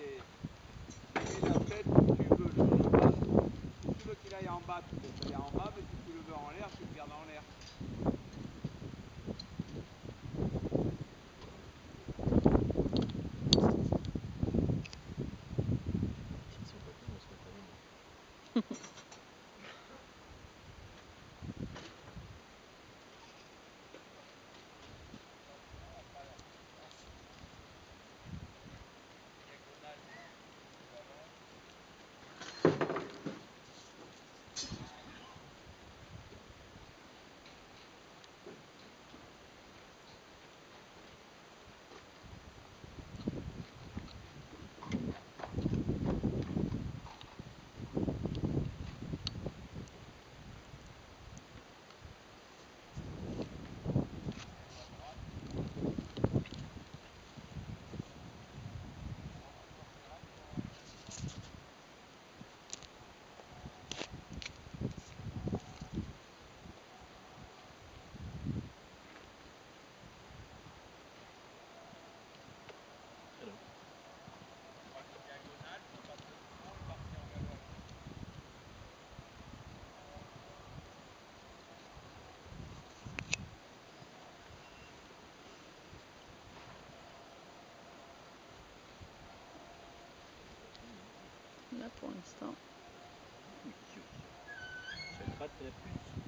les, les, la tête où tu veux. Tu veux qu'il aille en bas, tu peux aller en bas, mais tu pour l'instant. Ça gratte la puce.